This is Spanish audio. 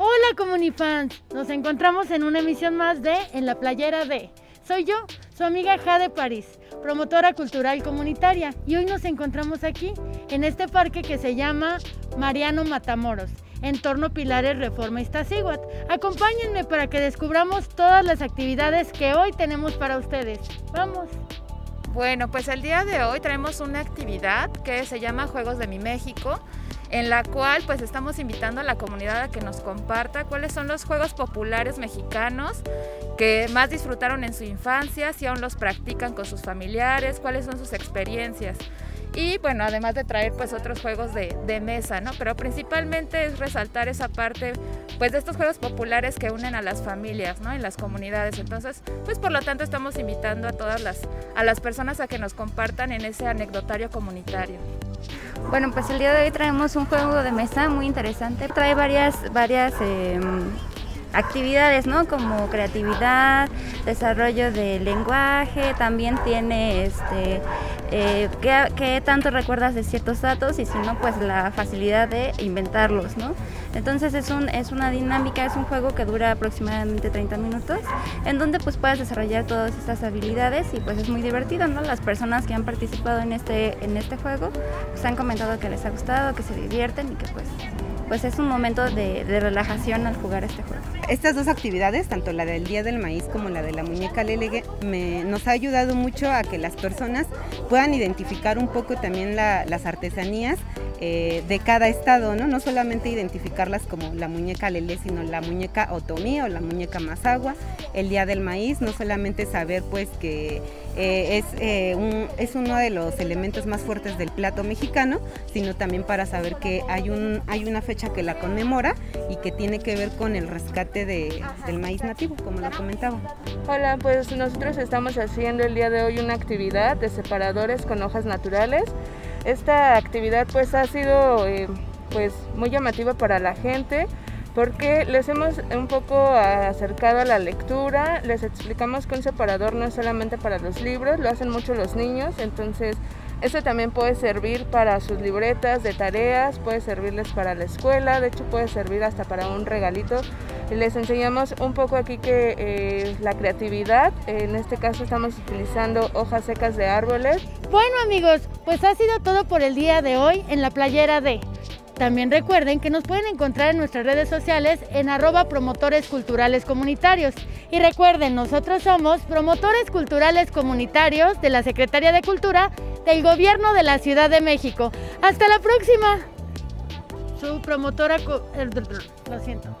Hola comunifans, nos encontramos en una emisión más de En la playera de. Soy yo, su amiga Jade París, promotora cultural comunitaria, y hoy nos encontramos aquí, en este parque que se llama Mariano Matamoros, entorno Pilares Reforma Iztaccíhuatl. Acompáñenme para que descubramos todas las actividades que hoy tenemos para ustedes. Vamos. Bueno, pues el día de hoy traemos una actividad que se llama Juegos de mi México, en la cual pues estamos invitando a la comunidad a que nos comparta cuáles son los juegos populares mexicanos que más disfrutaron en su infancia, si aún los practican con sus familiares, cuáles son sus experiencias. Y bueno, además de traer pues otros juegos de, de, mesa, ¿no? Pero principalmente es resaltar esa parte pues de estos juegos populares que unen a las familias, ¿no? En las comunidades. Entonces, pues por lo tanto estamos invitando a todas las, a las personas a que nos compartan en ese anecdotario comunitario. Bueno, pues el día de hoy traemos un juego de mesa muy interesante. Trae varias, varias eh, actividades, ¿no? Como creatividad, desarrollo de lenguaje, también tiene este eh, ¿qué, tanto recuerdas de ciertos datos y si no, pues la facilidad de inventarlos, ¿no? Entonces es, un, es una dinámica, es un juego que dura aproximadamente 30 minutos, en donde pues puedes desarrollar todas estas habilidades y pues es muy divertido, ¿no? Las personas que han participado en este, en este juego pues han comentado que les ha gustado, que se divierten y que pues pues es un momento de, relajación al jugar este juego. Estas dos actividades, tanto la del Día del Maíz como la de la muñeca Lelegue, nos ha ayudado mucho a que las personas puedan identificar un poco también las artesanías eh, de cada estado, ¿no? No solamente identificarlas como la muñeca Lele, sino la muñeca Otomí o la muñeca Mazagua, el Día del Maíz, no solamente saber pues que eh, es, eh, es uno de los elementos más fuertes del plato mexicano, sino también para saber que hay, un, hay una fecha que la conmemora y que tiene que ver con el rescate de, del maíz nativo, como lo comentaba. Hola, pues nosotros estamos haciendo el día de hoy una actividad de separadores con hojas naturales. Esta actividad pues ha sido eh, pues muy llamativa para la gente porque les hemos un poco acercado a la lectura, les explicamos que un separador no es solamente para los libros, lo hacen mucho los niños, entonces eso también puede servir para sus libretas de tareas, puede servirles para la escuela, de hecho puede servir hasta para un regalito. Les enseñamos un poco aquí que eh, la creatividad, en este caso estamos utilizando hojas secas de árboles. Bueno amigos, pues ha sido todo por el día de hoy en la playera de... También recuerden que nos pueden encontrar en nuestras redes sociales en arroba promotores culturales. Y recuerden, nosotros somos promotores culturales comunitarios de la Secretaría de Cultura del Gobierno de la Ciudad de México. Hasta la próxima. Su promotora... Lo siento.